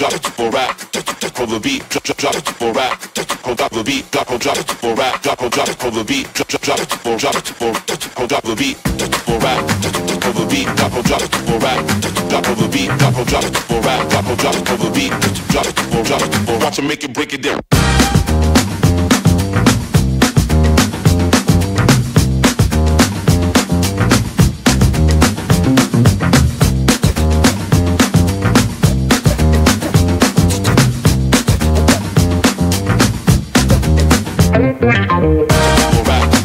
drop for rap, hold the beat, drop drop for rap, hold drop the beat, drop hold drop it for rap, drop hold drop hold the beat, drop drop for drop it for hold drop the beat for rap, hold the beat, drop hold drop it for rap, drop hold the beat, drop hold drop it for rap, drop hold drop hold the beat, drop for drop for watch and make it break it down. Alright.